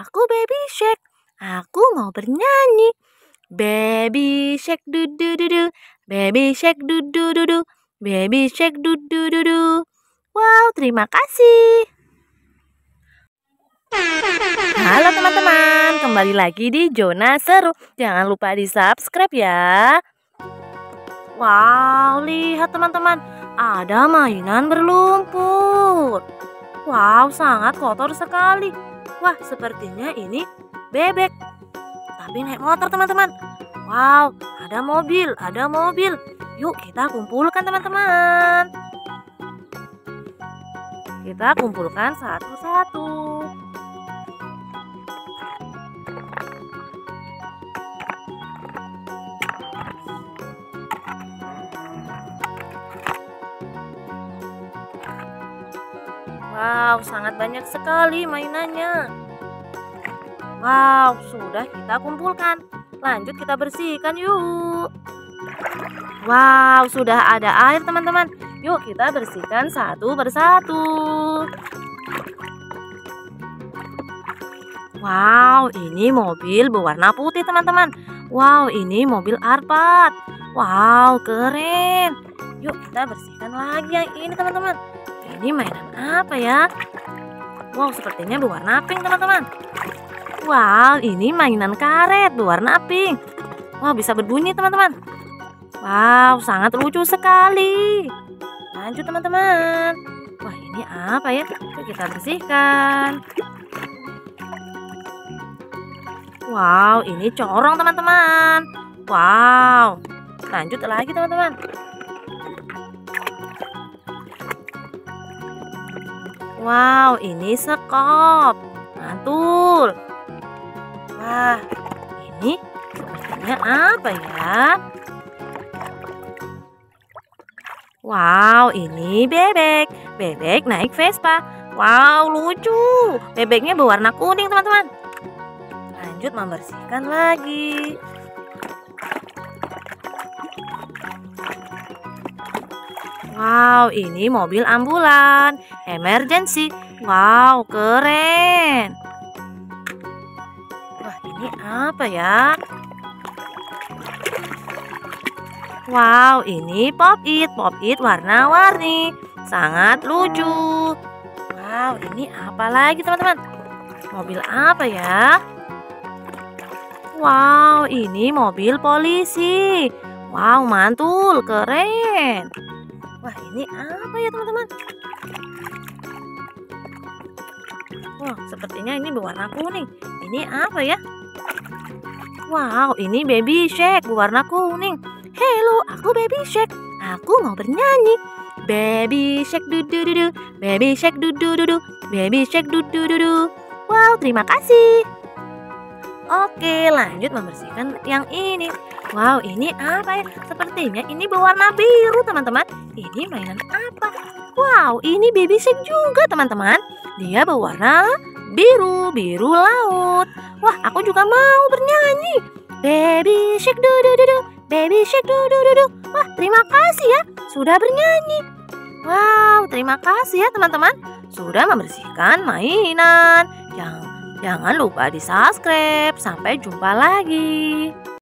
aku Baby Shark. Aku mau bernyanyi. Baby Shark du du du du. Baby Shark du du du du. Baby Shark du du du du. Wow, terima kasih. Halo teman-teman, kembali lagi di Zona Seru. Jangan lupa di subscribe ya. Wow, lihat teman-teman, ada mainan berlumpur. Wow, sangat kotor sekali. Wah, sepertinya ini bebek. Tapi naik motor teman-teman. Wow, ada mobil, ada mobil. Yuk kita kumpulkan teman-teman. Kita kumpulkan satu-satu. Wow, sangat banyak sekali mainannya. Wow, sudah kita kumpulkan. Lanjut kita bersihkan yuk. Wow, sudah ada air teman-teman. Yuk kita bersihkan satu persatu. Wow, ini mobil berwarna putih teman-teman. Wow, ini mobil Arpat. Wow, keren. Yuk kita bersihkan lagi yang ini teman-teman. Ini mainan apa ya? Wow, sepertinya berwarna pink, teman-teman. Wow, ini mainan karet berwarna pink. Wow, bisa berbunyi, teman-teman. Wow, sangat lucu sekali. Lanjut, teman-teman. Wah, ini apa ya? Yuk kita bersihkan. Wow, ini corong, teman-teman. Wow. Lanjut lagi, teman-teman. Wow, ini sekop. Mantul. Wah, ini sepertinya apa ya? Wow, ini bebek. Bebek naik Vespa. Wow, lucu. Bebeknya berwarna kuning, teman-teman. Lanjut membersihkan lagi. Wow, ini mobil ambulan. Emergency. Wow, keren. Wah, ini apa ya? Wow, ini Pop It. Pop It warna-warni. Sangat lucu. Wow, ini apa lagi teman-teman? Mobil apa ya? Wow, ini mobil polisi. Wow, mantul, keren. Wah, ini apa ya teman-teman? Wah, sepertinya ini berwarna kuning. Ini apa ya? Wow, ini baby shark berwarna kuning. Hello, aku baby shark. Aku mau bernyanyi. Baby shark du du. Baby shark du du. Baby shark du du. Wow, terima kasih. Oke, lanjut membersihkan yang ini. Wow, ini apa ya? Sepertinya ini berwarna biru, teman-teman. Ini mainan apa? Wow, ini baby shark juga, teman-teman. Dia berwarna biru, biru laut. Wah, aku juga mau bernyanyi. Baby shark du du du du. Baby shark du du du du. Wah, terima kasih ya sudah bernyanyi. Wow, terima kasih ya teman-teman sudah membersihkan mainan. Jangan jangan lupa di subscribe. Sampai jumpa lagi.